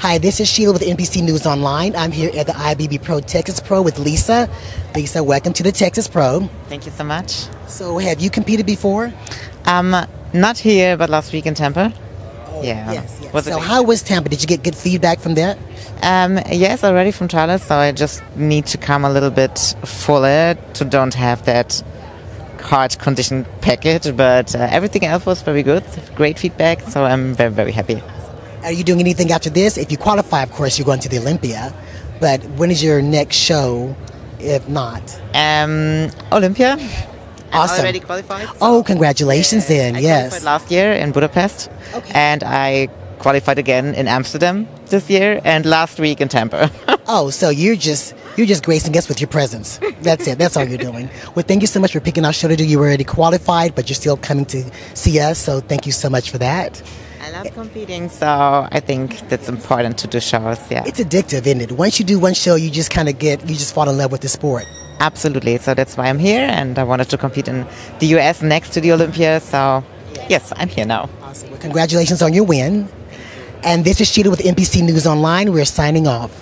Hi, this is Sheila with NPC News Online. I'm here at the IFBB Pro Texas Pro with Lisa. Lisa, welcome to the Texas Pro. Thank you so much. So, have you competed before? Um, not here, but last week in Tampa. Oh, Yeah. Yes. yes. So, how was Tampa? Did you get good feedback from that? Um, yes, already from Charlotte, so I just need to come a little bit fuller to don't have that hard condition package. But uh, everything else was very good. Great feedback, so I'm very very happy. Are you doing anything after this? If you qualify, of course, you're going to the Olympia. But when is your next show? If not, Um, Olympia. Awesome. already qualified. so- oh, congratulations! Then, I yes. qualified last year in Budapest, Okay. and I qualified again in Amsterdam this year, and last week in Tampa. Oh, so you're just you're just gracing us with your presence. That's it. That's all you're doing. Well, thank you so much for picking our show to do. You were already qualified, but you're still coming to see us. So thank you so much for that. I love competing, so I think that's important to do shows. Yeah, It's addictive, isn't it? Once you do one show, you just kind of get you just fall in love with the sport. absolutely. So that's why I'm here, and I wanted to compete in the US next to the Olympia. So yes, I'm here now. Awesome. Well, congratulations on your win. And this is Sheila with NPC News Online. We're signing off.